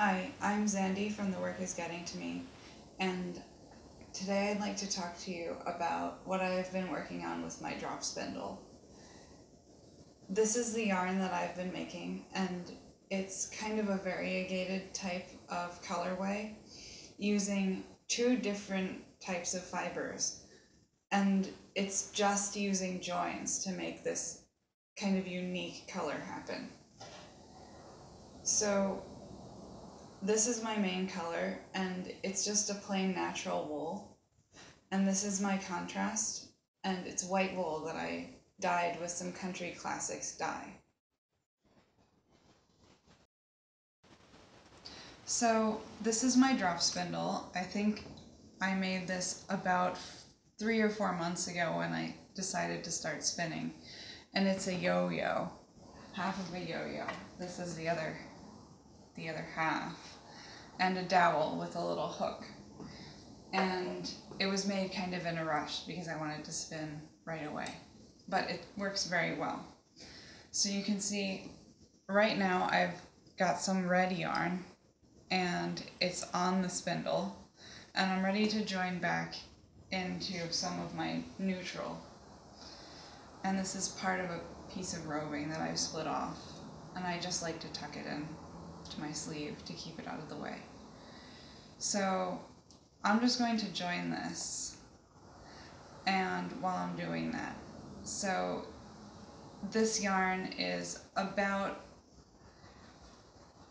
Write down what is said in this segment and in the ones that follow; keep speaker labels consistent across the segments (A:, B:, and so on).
A: Hi, I'm Xandy from The Work Is Getting to Me, and today I'd like to talk to you about what I've been working on with my drop spindle. This is the yarn that I've been making, and it's kind of a variegated type of colorway using two different types of fibers. And it's just using joins to make this kind of unique color happen. So this is my main color and it's just a plain natural wool. And this is my contrast and it's white wool that I dyed with some Country Classics dye. So this is my drop spindle. I think I made this about three or four months ago when I decided to start spinning. And it's a yo-yo, half of a yo-yo. This is the other, the other half. And a dowel with a little hook. And it was made kind of in a rush because I wanted to spin right away. But it works very well. So you can see right now I've got some red yarn and it's on the spindle and I'm ready to join back into some of my neutral and this is part of a piece of roving that I've split off and I just like to tuck it in to my sleeve to keep it out of the way. So I'm just going to join this and while I'm doing that. So this yarn is about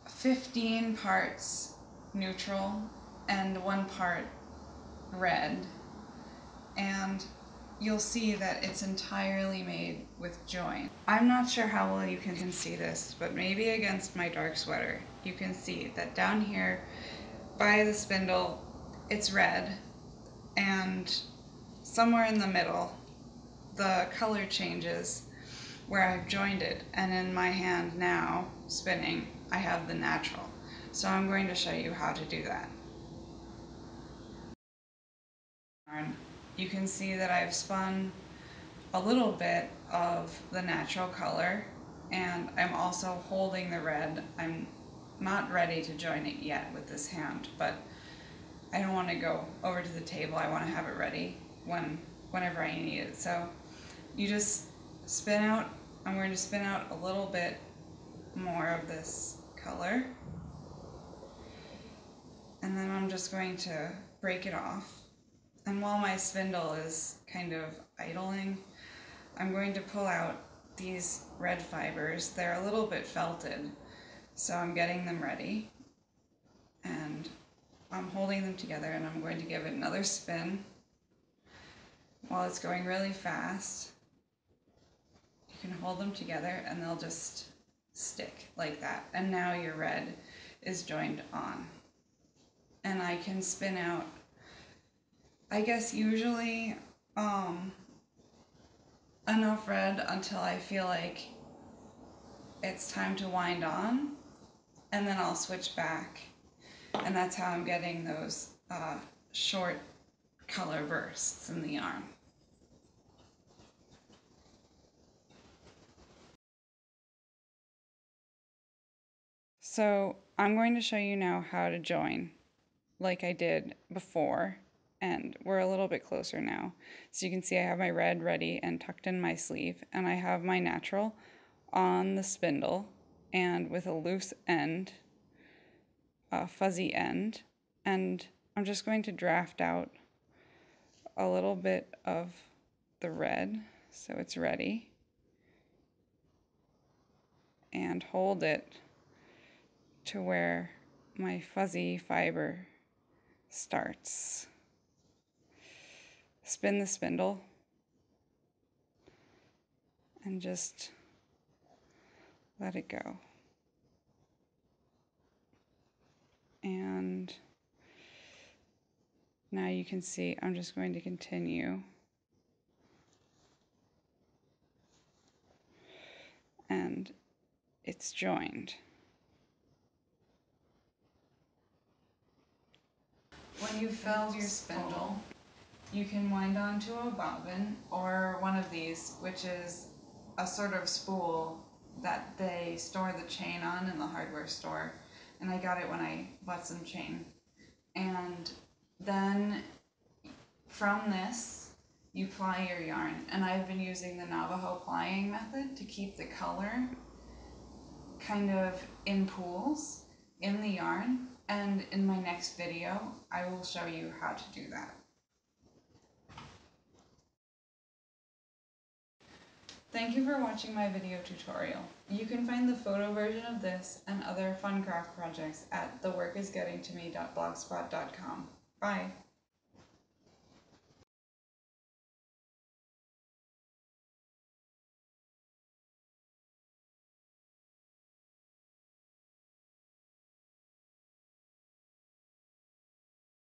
A: 15 parts neutral and one part red. And you'll see that it's entirely made with join. I'm not sure how well you can see this, but maybe against my dark sweater, you can see that down here by the spindle, it's red, and somewhere in the middle, the color changes where I've joined it, and in my hand now, spinning, I have the natural. So I'm going to show you how to do that. You can see that I've spun a little bit of the natural color and I'm also holding the red. I'm not ready to join it yet with this hand, but I don't want to go over to the table. I want to have it ready when whenever I need it. So you just spin out, I'm going to spin out a little bit more of this color. And then I'm just going to break it off. And while my spindle is kind of idling, I'm going to pull out these red fibers. They're a little bit felted, so I'm getting them ready. And I'm holding them together and I'm going to give it another spin while it's going really fast. You can hold them together and they'll just stick like that. And now your red is joined on. And I can spin out, I guess usually um, enough red until I feel like it's time to wind on. And then I'll switch back. And that's how I'm getting those uh, short color bursts in the yarn. So I'm going to show you now how to join like I did before and we're a little bit closer now. So you can see I have my red ready and tucked in my sleeve and I have my natural on the spindle and with a loose end, a fuzzy end, and I'm just going to draft out a little bit of the red so it's ready and hold it to where my fuzzy fiber starts. Spin the spindle and just let it go. And now you can see I'm just going to continue. And it's joined. When you've filled your spindle, you can wind onto a bobbin or one of these, which is a sort of spool that they store the chain on in the hardware store. and I got it when I bought some chain. And then from this, you ply your yarn. And I've been using the Navajo plying method to keep the color kind of in pools in the yarn. And in my next video, I will show you how to do that. Thank you for watching my video tutorial. You can find the photo version of this and other fun craft projects at theworkisgettingtome.blogspot.com. Bye!